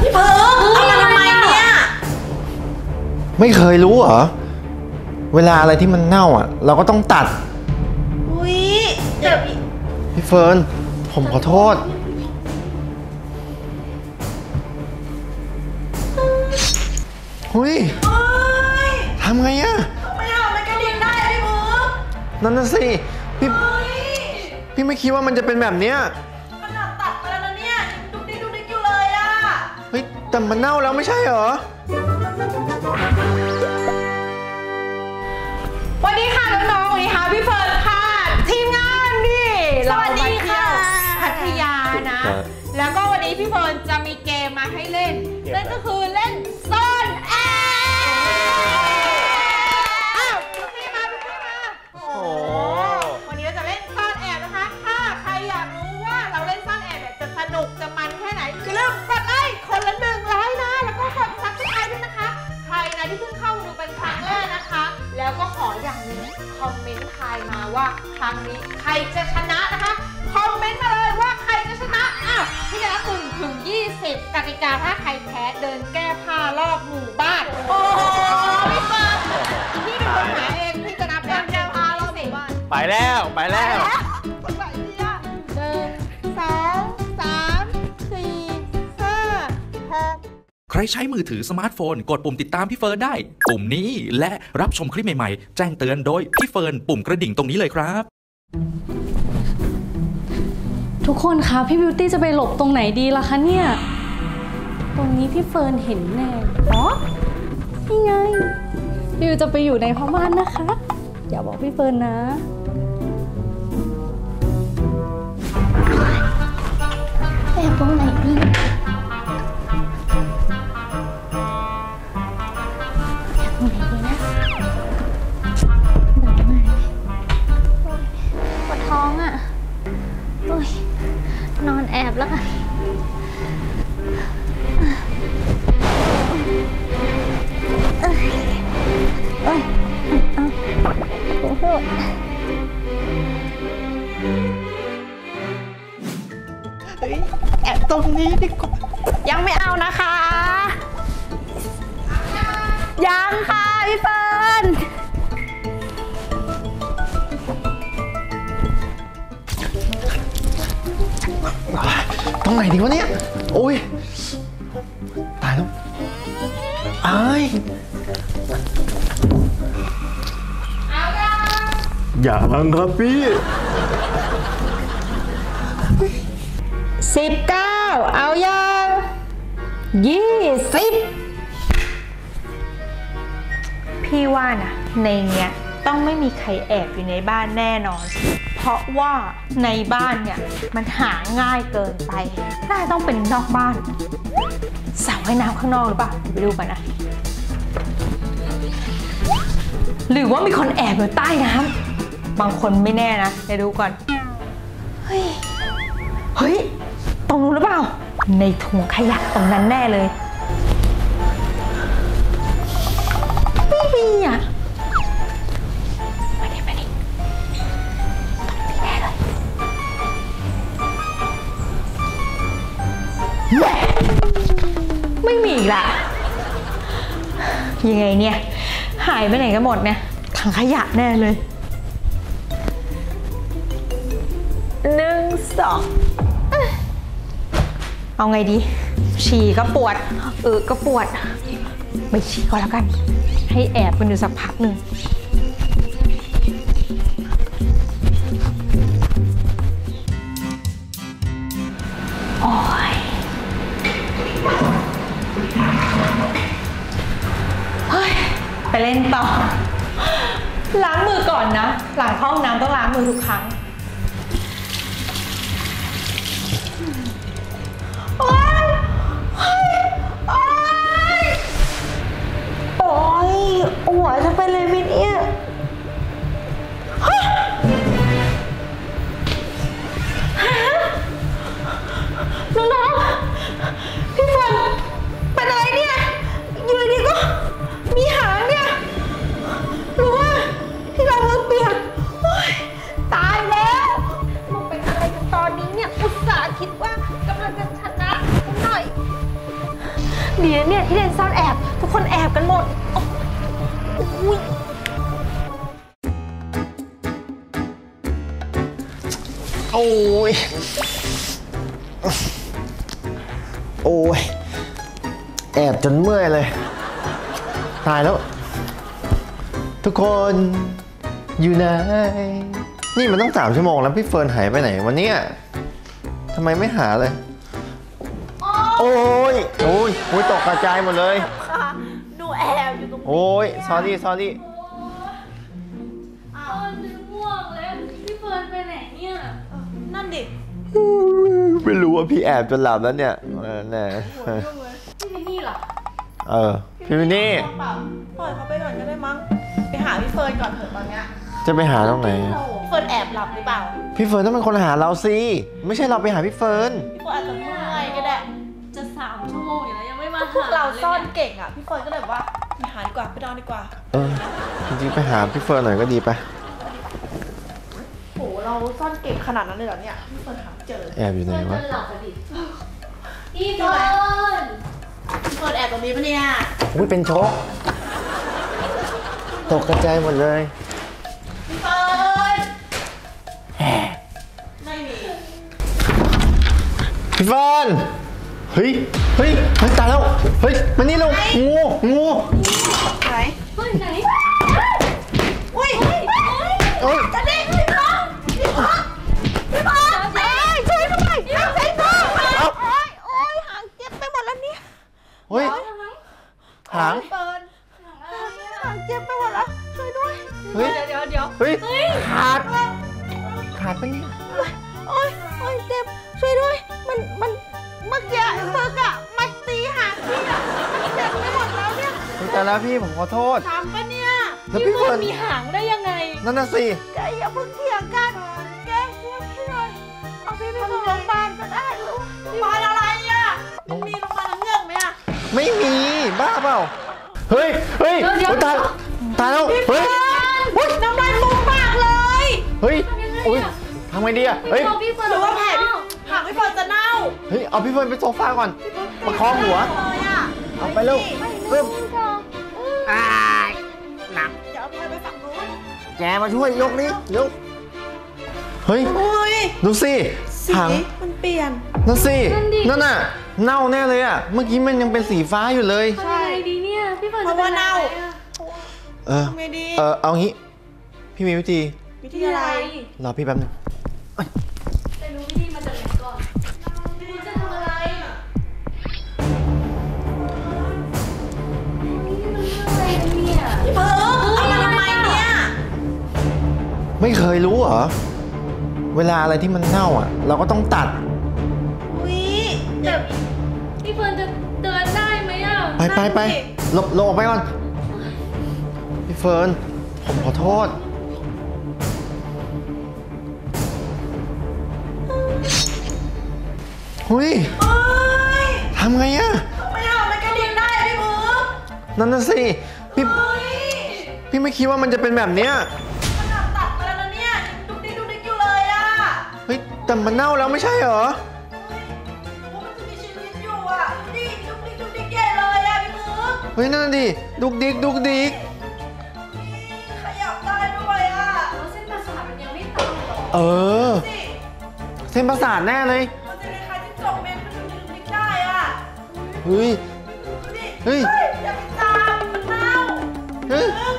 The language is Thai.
พี่เฟิร์นเอามาทำไมเนี่ย ไม่เคยรู้เหรอ เวลาอะไรที่มันเน่าอะ เราก็ต้องตัด อุ้ยแต่พี่เฟิร์น ผมขอโทษ หุยโอ๊ยทำไงอะไม่เอามันกระดิกได้พี่เฟิร์นนั่นน่ะสิ พี่เฮ้ยพี่ไม่คิดว่ามันจะเป็นแบบเนี้ย แต่มันเน่าแล้วไม่ใช่เหรอวันนี้ค่ะน้องๆวันนี้ค่ะพี่เฟิร์นค่ะ ทีมงานนี่เรามาเที่ยวพัทยานะครับแล้วก็วันนี้พี่เฟิร์นจะมีเกมมาให้เล่นนั่นก็คือเล่นซ่ กติกาถ้าใครแพ้เดินแก้ผ้ารอบหมู่บ้าน โอ้โหพี่เฟิร์นพี่เป็นคนหาเองพี่จะนับเดินแก้ผ้ารอบหมู่บ้านไปแล้วไปแล้วคนไหนดีอะหนึ่งสองสามสี่ห้าหกใครใช้มือถือสมาร์ทโฟน กดปุ่มติดตามพี่เฟิร์นได้ ปุ่มนี้และรับชมคลิปใหม่ๆ แจ้งเตือนโดยพี่เฟิร์นปุ่มกระดิ่งตรงนี้เลยครับ ทุกคนคะพี่บิวตี้จะไปหลบตรงไหนดีล่ะคะเนี่ย ตรงนี้พี่เฟิร์นเห็นแน่อ๋อนี่ไงพี่บิวจะไปอยู่ในพม่านนะคะ อย่าบอกพี่เฟิร์นนะแอบตรงไหนดี แอบตรงนี้ดีกว่ายังไม่เอานะคะ ยังค่ะพี่เฟิร์นตรงไหนดีวะเนี่ย โอ้ย ตายแล้วอายอย่าลังครับพี่ สิบเก้าเอายังยี่สิบพี่ว่านะในเนี้ยต้องไม่มีใครแอบอยู่ในบ้านแน่นอน เพราะว่าในบ้านเนี่ยมันหาง่ายเกินไปน่าต้องเป็นนอกบ้านสระว่ายน้ำข้างนอกหรือเปล่าไปดูกันนะ หรือว่ามีคนแอบอยู่ใต้น้ำบางคนไม่แน่นะเดี๋ยวดูก่อน เฮ้ย เฮ้ย รงนู้นหรือเปล่า ในถุงขยะตรงนั้นแน่เลยไม่มีอะมาดิมาดิตรงนี้แน่เลยแหม่ไม่มีอีกละยังไงเนี่ย หายไปไหนกันหมดเนี่ยถังขยะแน่เลยหนึ่งสอง เอาไงดี ฉี่ก็ปวด เออก็ปวด ไม่ฉี่ก็แล้วกัน ให้แอบมันอยู่สักพักหนึ่งโอ้ยเฮ้ย ไปเล่นต่อ ล้างมือก่อนนะ หลังเข้าห้องน้ำต้องล้างมือทุกครั้ง โอ้ย โอ้ย แอบจนเมื่อยเลย ตายแล้ว ทุกคนอยู่ไหน นี่มันต้องสามชั่วโมงแล้วพี่เฟิร์นหายไปไหนวันนี้ทำไมไม่หาเลย โอ้ย โอ้ยโอ้ยตกกระจายหมดเลยค่ะหนูแอบอยู่ตรงโอ้ย sorry sorry ไม่รู้ว่าพี่แอบจนหลับแล้วเนี่ยเออแน่พี่มินนี่เหรอเออพี่วินนี่เปล่าปล่อยเขาไปก่อนก็ได้มั้งไปหาพี่เฟิร์นก่อนเถอะตอนเนี้ยจะไปหาตรงไหนพี่เฟิร์นแอบหลับหรือเปล่า พี่เฟิร์นต้องเป็นคนหาเราสิไม่ใช่เราไปหาพี่เฟิร์นพี่เฟิร์นอาจจะเมื่อยก็ได้จะสามชั่วโมงอยู่แล้วยังไม่มาพวกเราหลยซ่อนยเก่งอะพี่เฟิร์นก็เลยบอกว่าไปหาดีกว่าไปนอนดีกว่า เออจริงๆไปหาพี่เฟิร์นหน่อยก็ดีไปโห เราซ่อนเก่งขนาดนั้นเลยเหรอเนี่ยพี่เฟิร์นหาไม่เจอแอบอยู่ไหนเฟิร์นวะจะหลับอะดิพี่เฟิร์นพี่เฟิร์นแอบตรงนี้ปะเนี่ยอุ้ยเป็นโชกตกกระจายหมดเลยพี่เฟิร์นไม่มีพี่เฟิร์นเฮ้ยเฮ้ยเฮ้ยตายแล้วเฮ้ยมานี่ลงงูงูไหนเฮ้ยไหน ปะเนี่ยโอ้ยโอ้ยเจ็บ ช่วยด้วย มัน มัน เมื่อกี้มึกอะมันตีหางพี่อะมันเจ็บไปหมดแล้วเนี่ยเฮ้ยแต่แล้วพี่ผมขอโทษทำปะเนี่ยแล้วพี่เฟิร์นมีหางได้ยังไง นั่นน่ะสิ แกอย่าเพิ่งเถียงกัน แกช่วยพี่หน่อย เอาพี่ไปส่งโรงพยาบาลก็ได้ลูกโรงพยาบาลอะไรอะมันมีโรงพยาบาลน้ำเงือกไหมอะ ไม่มี บ้าเปล่า เฮ้ย เฮ้ยเดี๋ยว โอ๊ยตายตายแล้ว เฮ้ยเฮ้ยน้ำลายฟูมปากเลย เฮ้ยอุ้ยทำไงดีอะเฮ้ย เอาพี่เฟิร์นหรือว่าแผลพี่หางพี่เฟิร์นจะเน่าเฮ้ย เอาพี่เฟิร์นไปโซฟาก่อน ประคองหัว เลยอะเอาไปเร็วเริ่มเดี๋ยวเอาไปฝั่งนู้นแกมาช่วยยกนี้เร็ว เฮ้ย อุ้ยดูสิสีหางมันเปลี่ยน นั่นสินั่นน่ะ เน่าแน่เลยอะเมื่อกี้มันยังเป็นสีฟ้าอยู่เลย ทำยังไงดีเนี่ย พี่เฟิร์นเพจะราะไปว่าไหนเน่าอะเออ ทำไงดีเออเอางี้ พี่มีวิธีวิธีอะไร รอพี่แป๊บนึง แต่รู้วิธีมาจากไหนก่อนพี่รู้จะทำอะไรนี่มันเรื่องอะไรเนี่ยเพิ่งเอามาทำไมเนี่ย ไม่เคยรู้เหรอ เวลาอะไรที่มันเน่าอะ เราก็ต้องตัด อุ้ยแต่พี่เฟิร์นจะเดินได้ไหมอะไปไปไปหลบหลบออกไปก่อน พี่เฟิร์น ผมขอโทษ เฮ้ยเอ้ยทำไงอะไม่เอาไม่กระดิ่งได้อะพี่มึกนั่นน่ะสิพี่เฮ้ยพี่ไม่คิดว่ามันจะเป็นแบบเนี้ยมันหนักตัดไปแล้วนะเนี่ยดุกดิกดุกดิกอยู่เลยอะเฮ้ยแต่มันเน่าแล้วไม่ใช่เหรอหรือว่ามันจะมีชีวิตอยู่อะดูดิดุกดิกดุกดิกใหญ่เลยอะพี่มึกเฮ้ยนั่นนะดิดุกดิกดุกดิกขยับได้ด้วยอะแล้วเส้นประสาทมันยังไม่ตายหรอเออสิ เส้นประสาทแน่เลย มันจะคล้ายๆจิ้งจกแมนมันดุกดิกดุกดิกได้อะเฮ้ยดูดิเฮ้ย อย่าไปจับมันเน่าเฮ้ยเออ